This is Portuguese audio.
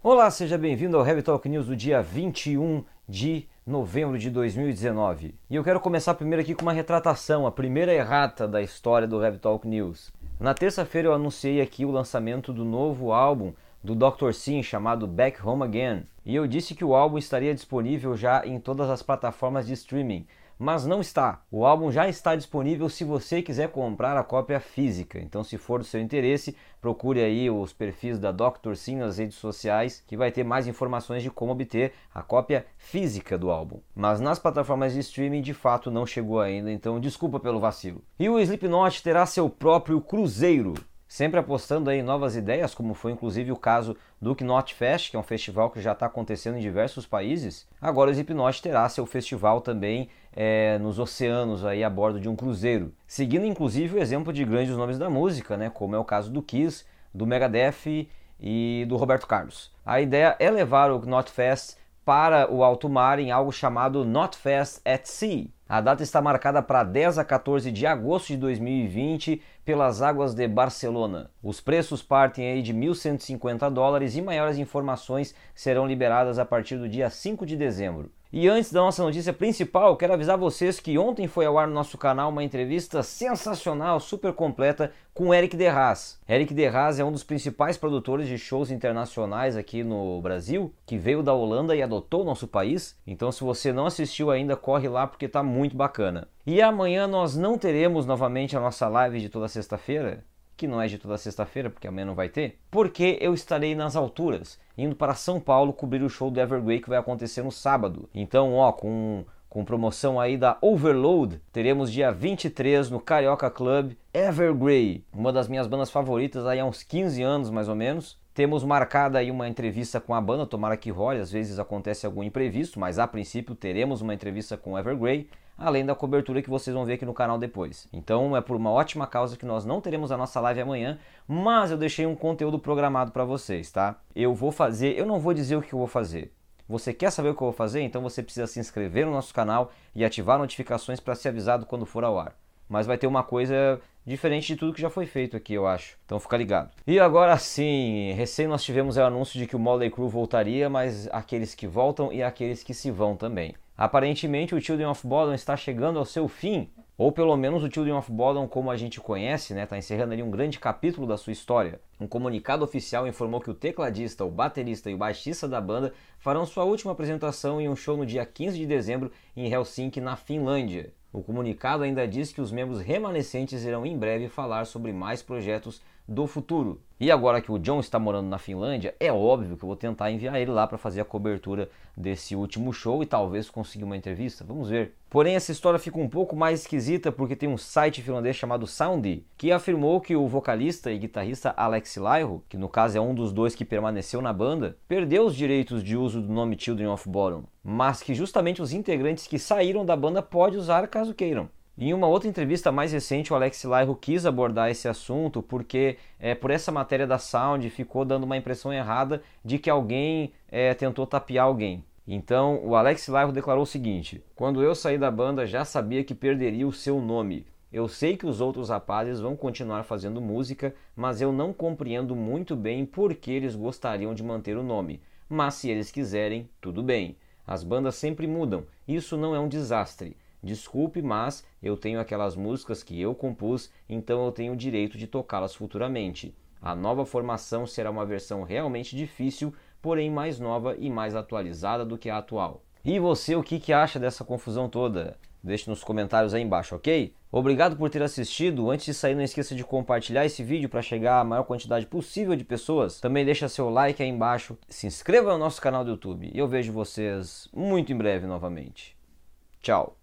Olá, seja bem-vindo ao Heavy Talk News do dia 21 de novembro de 2019. E eu quero começar primeiro aqui com uma retratação, a primeira errata da história do Heavy Talk News. Na terça-feira eu anunciei aqui o lançamento do novo álbum do Dr. Sim chamado Back Home Again. E eu disse que o álbum estaria disponível já em todas as plataformas de streaming mas não está. O álbum já está disponível se você quiser comprar a cópia física. Então, se for do seu interesse, procure aí os perfis da Dr. Sim nas redes sociais, que vai ter mais informações de como obter a cópia física do álbum. Mas nas plataformas de streaming, de fato, não chegou ainda, então desculpa pelo vacilo. E o Slipknot terá seu próprio cruzeiro sempre apostando em novas ideias, como foi inclusive o caso do Knot Fest, que é um festival que já está acontecendo em diversos países. Agora o Slipknot terá seu festival também é, nos oceanos aí a bordo de um cruzeiro, seguindo inclusive o exemplo de grandes nomes da música, né, como é o caso do Kiss, do Megadeth e do Roberto Carlos. A ideia é levar o Knot Fest para o alto mar em algo chamado Not Fest at Sea. A data está marcada para 10 a 14 de agosto de 2020 pelas águas de Barcelona. Os preços partem aí de 1.150 dólares e maiores informações serão liberadas a partir do dia 5 de dezembro. E antes da nossa notícia principal, quero avisar vocês que ontem foi ao ar no nosso canal uma entrevista sensacional, super completa, com Eric Derraz. Eric Derraz é um dos principais produtores de shows internacionais aqui no Brasil, que veio da Holanda e adotou o nosso país. Então, se você não assistiu ainda, corre lá porque está muito bacana. E amanhã nós não teremos novamente a nossa live de toda sexta-feira que não é de toda sexta-feira, porque amanhã não vai ter, porque eu estarei nas alturas, indo para São Paulo cobrir o show do Evergrey que vai acontecer no sábado. Então, ó, com com promoção aí da Overload, teremos dia 23 no Carioca Club Evergrey, uma das minhas bandas favoritas aí há uns 15 anos mais ou menos. Temos marcada aí uma entrevista com a banda, tomara que role, às vezes acontece algum imprevisto, mas a princípio teremos uma entrevista com o Evergrey além da cobertura que vocês vão ver aqui no canal depois. Então é por uma ótima causa que nós não teremos a nossa live amanhã, mas eu deixei um conteúdo programado para vocês, tá? Eu vou fazer, eu não vou dizer o que eu vou fazer. Você quer saber o que eu vou fazer? Então você precisa se inscrever no nosso canal e ativar notificações para ser avisado quando for ao ar. Mas vai ter uma coisa diferente de tudo que já foi feito aqui, eu acho. Então fica ligado. E agora sim, recém nós tivemos o anúncio de que o Motley Crue voltaria, mas aqueles que voltam e aqueles que se vão também. Aparentemente o Children of Bodom está chegando ao seu fim, ou pelo menos o Children of Bodom como a gente conhece, né, está encerrando ali um grande capítulo da sua história. Um comunicado oficial informou que o tecladista, o baterista e o baixista da banda farão sua última apresentação em um show no dia 15 de dezembro em Helsinki, na Finlândia. O comunicado ainda diz que os membros remanescentes irão em breve falar sobre mais projetos do futuro. E agora que o John está morando na Finlândia, é óbvio que eu vou tentar enviar ele lá para fazer a cobertura desse último show e talvez conseguir uma entrevista. Vamos ver. Porém, essa história fica um pouco mais esquisita porque tem um site finlandês chamado Soundy que afirmou que o vocalista e guitarrista Alex Laiho, que no caso é um dos dois que permaneceu na banda, perdeu os direitos de uso do nome Children of Bottom, mas que justamente os integrantes que saíram da banda podem usar caso queiram. Em uma outra entrevista mais recente, o Alex Lairo quis abordar esse assunto porque, é, por essa matéria da Sound, ficou dando uma impressão errada de que alguém é, tentou tapear alguém. Então, o Alex Lairo declarou o seguinte: Quando eu saí da banda, já sabia que perderia o seu nome. Eu sei que os outros rapazes vão continuar fazendo música, mas eu não compreendo muito bem por que eles gostariam de manter o nome. Mas se eles quiserem, tudo bem. As bandas sempre mudam, isso não é um desastre. Desculpe, mas eu tenho aquelas músicas que eu compus, então eu tenho o direito de tocá-las futuramente. A nova formação será uma versão realmente difícil, porém mais nova e mais atualizada do que a atual. E você, o que, que acha dessa confusão toda? Deixe nos comentários aí embaixo, ok? Obrigado por ter assistido. Antes de sair, não esqueça de compartilhar esse vídeo para chegar a maior quantidade possível de pessoas. Também deixa seu like aí embaixo. Se inscreva no nosso canal do YouTube. E eu vejo vocês muito em breve novamente. Tchau!